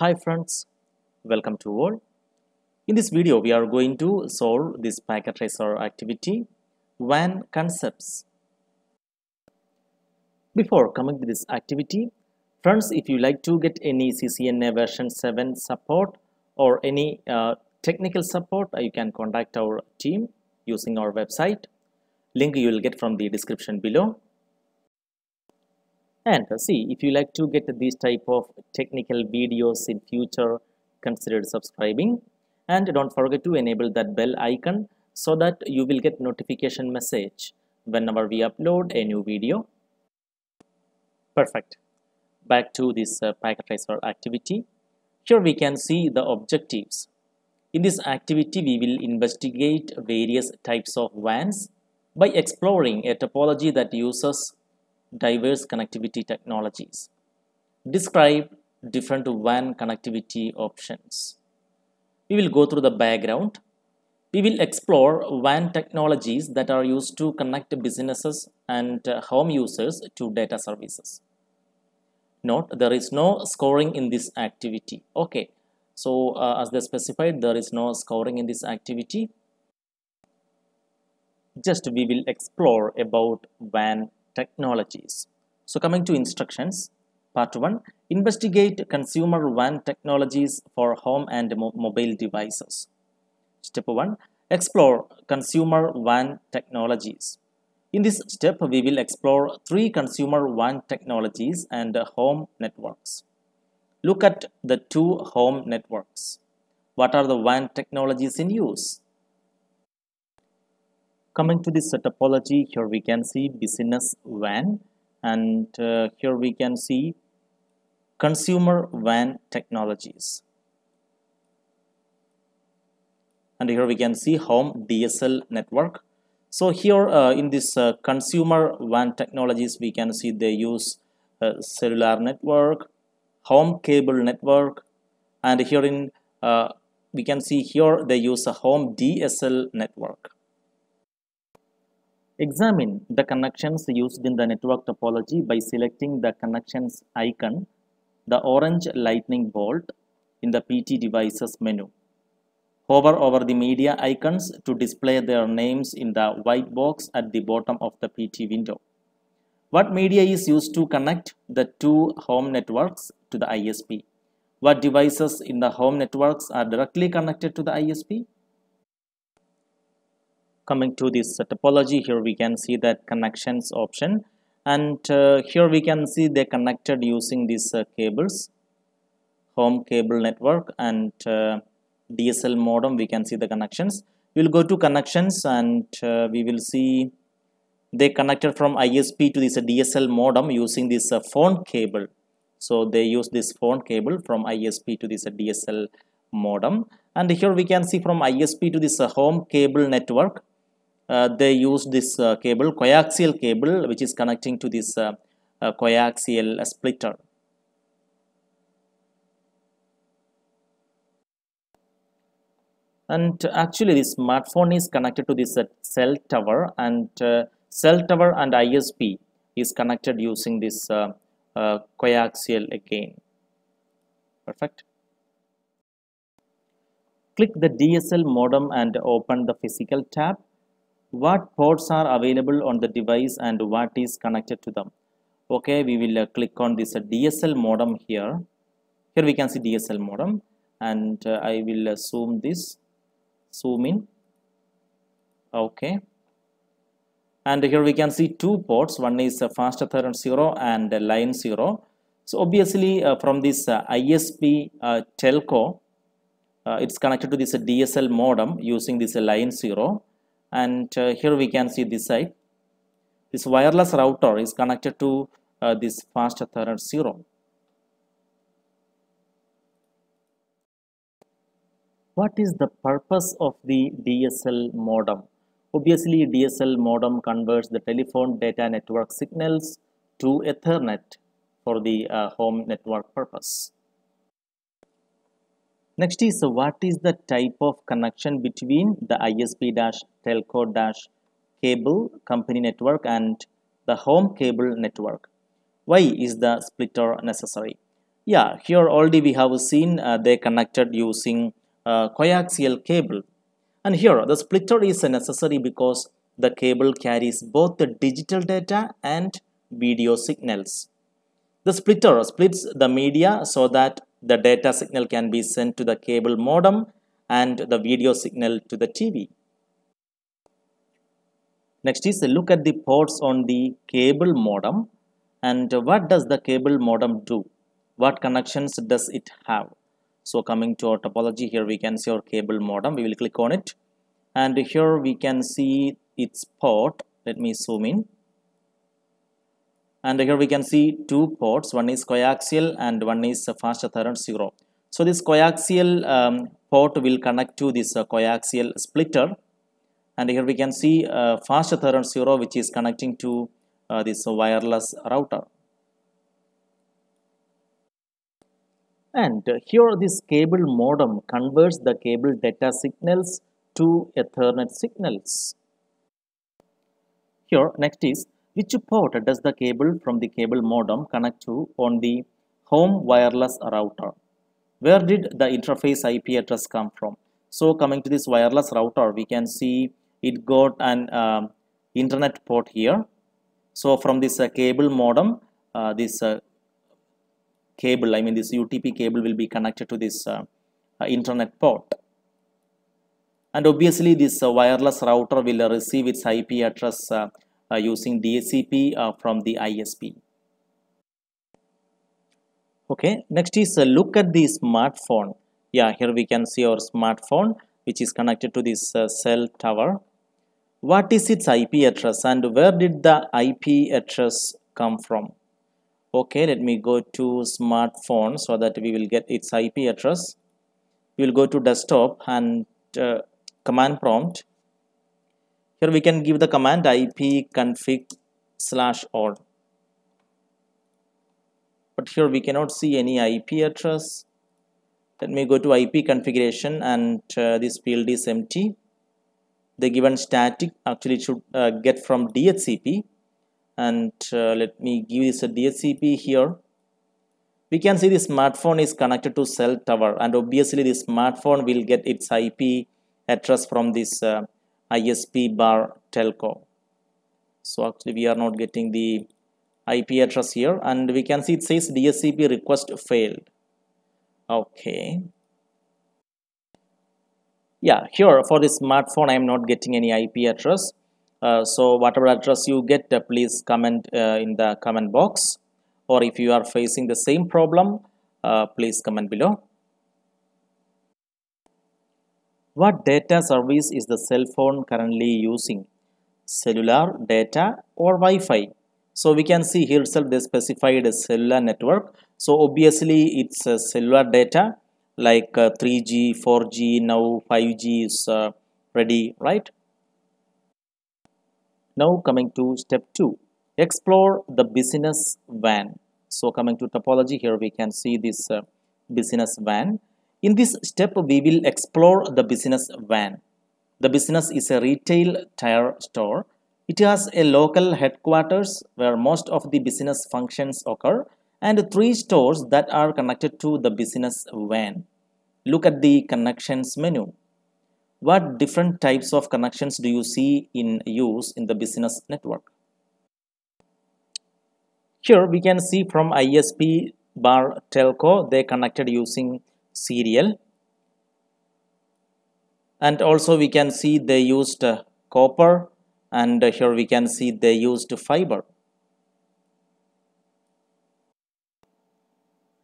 Hi friends, welcome to all. In this video, we are going to solve this packet tracer activity WAN concepts. Before coming to this activity, friends, if you like to get any CCNA version 7 support or any uh, technical support, uh, you can contact our team using our website. Link you will get from the description below and see if you like to get these type of technical videos in future consider subscribing. And don't forget to enable that bell icon so that you will get notification message whenever we upload a new video. Perfect. Back to this uh, packet tracer activity. Here we can see the objectives. In this activity we will investigate various types of WANs by exploring a topology that uses diverse connectivity technologies. Describe different WAN connectivity options. We will go through the background. We will explore WAN technologies that are used to connect businesses and home users to data services. Note, there is no scoring in this activity. Okay, so uh, as they specified, there is no scoring in this activity. Just we will explore about WAN technologies. So coming to instructions, part 1, investigate consumer WAN technologies for home and mo mobile devices. Step 1, explore consumer WAN technologies. In this step, we will explore three consumer WAN technologies and home networks. Look at the two home networks. What are the WAN technologies in use? Coming to this topology here we can see business WAN and uh, here we can see consumer WAN technologies. And here we can see home DSL network. So here uh, in this uh, consumer WAN technologies we can see they use uh, cellular network home cable network and here in uh, we can see here they use a home DSL network Examine the connections used in the network topology by selecting the connections icon, the orange lightning bolt in the PT devices menu. Hover over the media icons to display their names in the white box at the bottom of the PT window. What media is used to connect the two home networks to the ISP? What devices in the home networks are directly connected to the ISP? Coming to this topology here we can see that connections option. And uh, here we can see they connected using these uh, cables home cable network and uh, DSL modem we can see the connections. We'll go to connections and uh, we will see they connected from ISP to this DSL modem using this uh, phone cable. So they use this phone cable from ISP to this DSL modem. And here we can see from ISP to this uh, home cable network uh, Uh, they use this uh, cable coaxial cable which is connecting to this uh, uh coaxial splitter. And actually this smartphone is connected to this uh, cell tower and cell tower and ISP is connected using this coaxial again. Perfect. Click the DSL modem and open the physical tab what ports are available on the device and what is connected to them? Okay we will uh, click on this uh, DSL modem here. Here we can see DSL modem and uh, I will uh, zoom this zoom in. Okay. And here we can see two ports. One is uh, fast ethernet 0 and uh, line 0 so obviously from this ISP telco it's connected to this DSL modem using this line 0 and uh, here we can see this side. This wireless router is connected to uh, this fast ethernet 0 what is the purpose of the DSL modem? Obviously DSL modem converts the telephone data network signals to ethernet for the uh, home network purpose Next is what is the type of connection between the ISP-telco-cable company network and the home cable network? Why is the splitter necessary? yeah here already we have seen uh, they connected using uh, coaxial cable and here the splitter is necessary because the cable carries both the digital data and video signals the splitter splits the media so that the data signal can be sent to the cable modem and the video signal to the TV. Next is look at the ports on the cable modem and what does the cable modem do? What connections does it have? So coming to our topology here we can see our cable modem. We will click on it and here we can see its port. Let me zoom in and here we can see two ports one is coaxial and one is fast ethernet 0 so this coaxial um, port will connect to this uh, coaxial splitter. And here we can see uh, fast ethernet 0 which is connecting to uh, this wireless router. And here this cable modem converts the cable data signals to ethernet signals. Here next is which port does the cable from the cable modem connect to on the home wireless router? Where did the interface IP address come from? So coming to this wireless router, we can see it got an uh, internet port here. So from this uh, cable modem, uh, this uh, cable, I mean this UTP cable will be connected to this uh, uh, internet port. And obviously this wireless router will receive its IP address uh, using DHCP uh, from the ISP. Okay, next is uh, look at the smartphone. Yeah, here we can see our smartphone which is connected to this cell tower. What is its IP address and where did the IP address come from? okay let me go to smartphone so that we will get its IP address we will go to desktop and uh, command prompt here we can give the command ipconfig slash all but here we cannot see any IP address. Let me go to IP configuration and uh, this field is empty. The given static actually should uh, get from DHCP and uh, let me give this a DHCP here. We can see the smartphone is connected to cell tower and obviously the smartphone will get its IP address from this uh, ISP bar telco. So actually we are not getting the IP address here and we can see it says DHCP request failed. Okay. Yeah, here for the smartphone I am not getting any IP address. Uh, so whatever address you get uh, please comment uh, in the comment box or if you are facing the same problem uh, please comment below. What data service is the cell phone currently using? Cellular, data or Wi-Fi? So we can see here itself they specified a cellular network. So obviously it's a cellular data like uh, 3G, 4G, now 5G is uh, ready, right? Now coming to step 2, explore the business WAN. So coming to topology here we can see this uh, business WAN in this step, we will explore the business WAN. The business is a retail tire store. It has a local headquarters where most of the business functions occur and three stores that are connected to the business WAN. Look at the connections menu. What different types of connections do you see in use in the business network? Here we can see from ISP bar telco they connected using serial. And also we can see they used uh, copper and uh, here we can see they used fiber.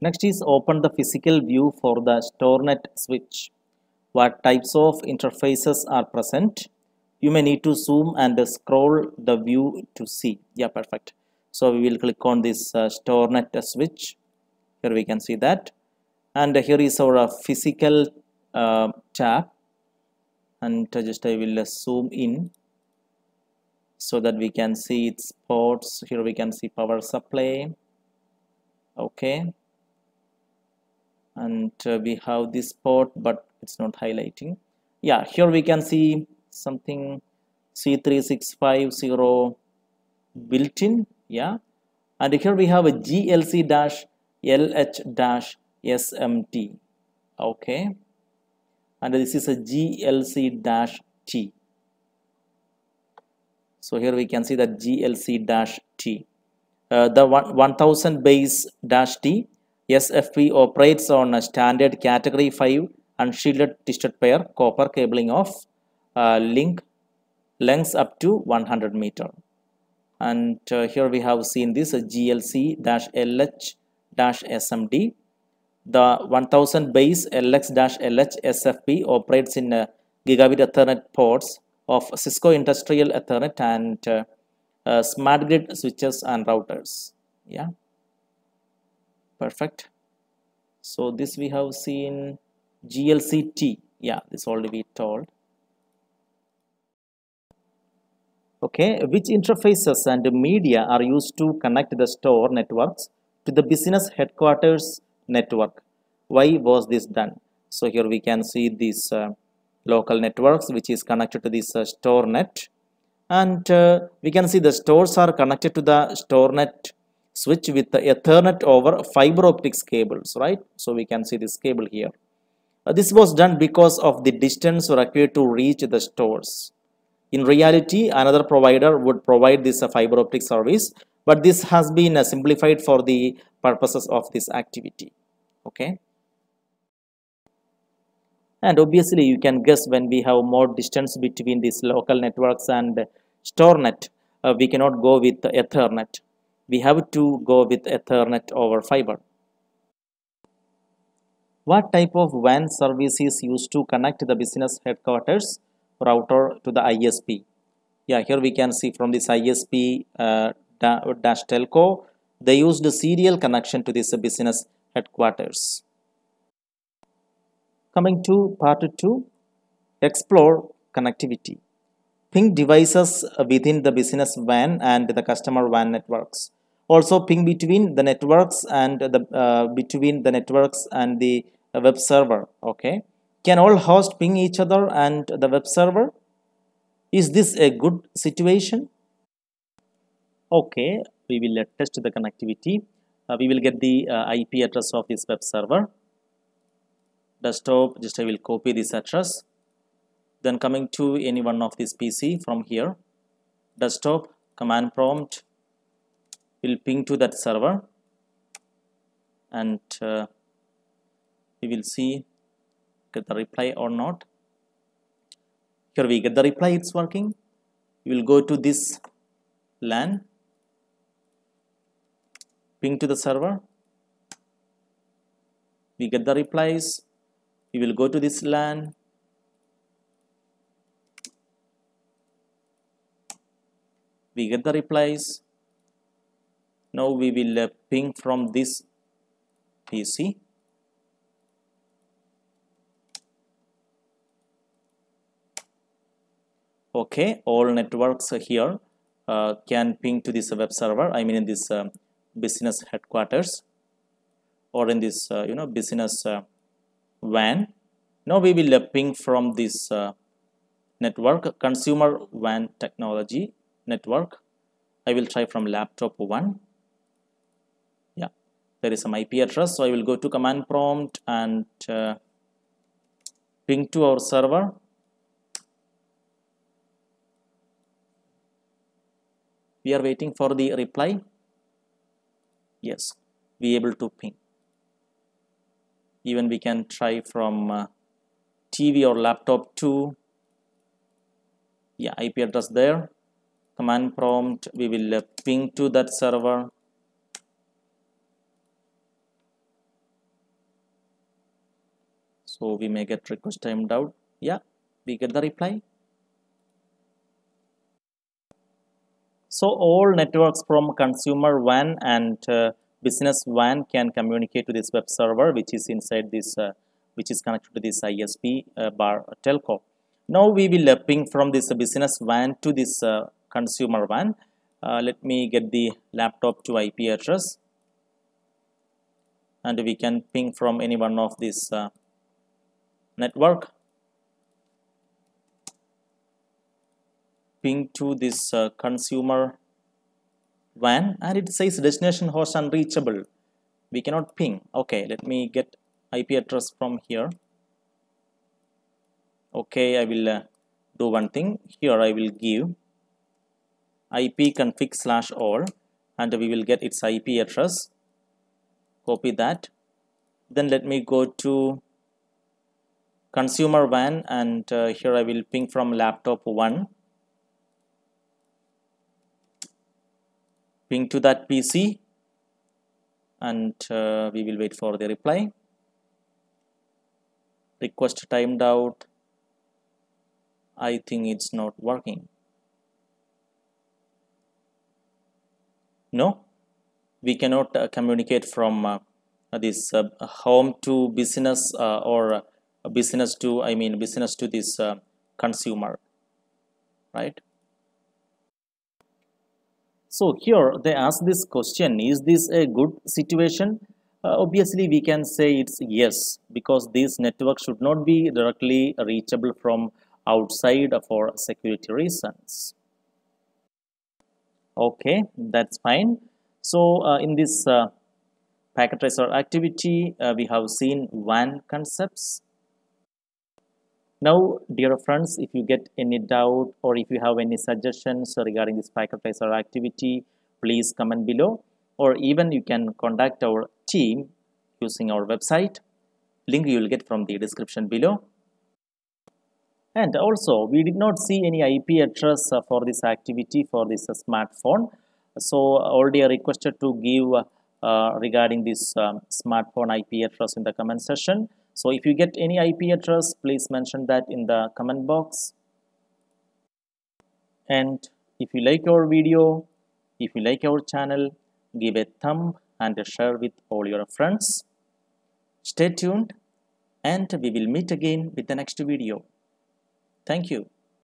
Next is open the physical view for the storenet switch. What types of interfaces are present? You may need to zoom and scroll the view to see. Yeah perfect. So we will click on this uh, storenet switch. Here we can see that and here is our physical uh, tab. And just I will zoom in so that we can see its ports. Here we can see power supply. Okay. And uh, we have this port but it's not highlighting. Yeah here we can see something. C3650 built-in yeah. And here we have a GLC dash LH dash LH-SMT okay. And this is a GLC dash T. So here we can see that GLC dash T. Uh, the 1000 base dash T. SFP operates on a standard category 5 unshielded twisted pair copper cabling of uh, link lengths up to 100 meter. And uh, here we have seen this uh, GLC dash LH dash SMD the 1000 base LX dash LH SFP operates in uh, gigabit Ethernet ports of Cisco Industrial Ethernet and uh, uh, smart grid switches and routers. Yeah. Perfect. So this we have seen glct yeah this already we told. Okay which interfaces and media are used to connect the store networks to the business headquarters network why was this done so here we can see these uh, local networks which is connected to this uh, store net and uh, we can see the stores are connected to the store net switch with the Ethernet over fiber optics cables, right? So we can see this cable here. Uh, this was done because of the distance required to reach the stores. In reality, another provider would provide this uh, fiber optic service, but this has been uh, simplified for the purposes of this activity. Okay? And obviously you can guess when we have more distance between these local networks and StoreNet uh, we cannot go with Ethernet. We have to go with Ethernet over fiber. What type of WAN service is used to connect the business headquarters router to the ISP yeah here we can see from this ISP uh, dash telco they used the serial connection to this business headquarters Coming to part 2, explore connectivity. Ping devices within the business WAN and the customer WAN networks. Also ping between the networks and the uh, between the networks and the web server. Okay. Can all hosts ping each other and the web server? Is this a good situation? Okay, we will test the connectivity. Uh, we will get the uh, IP address of this web server. Desktop just I will copy this address. Then coming to any one of this PC from here. Desktop command prompt will ping to that server. And uh, we will see get the reply or not. Here we get the reply it's working. We will go to this LAN ping to the server. We get the replies. We will go to this LAN. We get the replies. Now we will uh, ping from this PC okay all networks here uh, can ping to this web server I mean in this uh, business headquarters or in this uh, you know business uh. Now we will ping from this uh, network consumer WAN technology network. I will try from laptop 1. Yeah, there is some IP address. So I will go to command prompt and uh, ping to our server. We are waiting for the reply. Yes, be able to ping even we can try from uh, TV or laptop to yeah IP address there. Command prompt we will uh, ping to that server. So we may get request timed out. Yeah we get the reply so all networks from consumer WAN and uh, business WAN can communicate to this web server which is inside this uh, which is connected to this ISP uh, bar telco. Now we will uh, ping from this business WAN to this uh, consumer WAN. Uh, let me get the laptop to IP address and we can ping from any one of this uh, network ping to this consumer WAN and it says destination host unreachable. We cannot ping. Okay let me get IP address from here. Okay I will uh, do one thing. Here I will give IP config slash all and we will get its IP address. Copy that. Then let me go to consumer WAN and uh, here I will ping from laptop 1 ping to that PC and uh, we will wait for the reply. Request timed out. I think it's not working. No we cannot uh, communicate from uh, this uh, home to business uh, or business to I mean business to this uh, consumer right so here they ask this question is this a good situation? Uh, obviously we can say it's yes because this network should not be directly reachable from outside for security reasons. Okay that's fine. So uh, in this uh, packet tracer activity uh, we have seen WAN concepts now dear friends if you get any doubt or if you have any suggestions regarding this packet tracer activity please comment below. Or even you can contact our team using our website. Link you will get from the description below. And also we did not see any IP address for this activity for this smartphone. So already I requested to give uh, regarding this um, smartphone IP address in the comment section so if you get any IP address please mention that in the comment box. And if you like our video if you like our channel give a thumb and share with all your friends. Stay tuned and we will meet again with the next video. Thank you.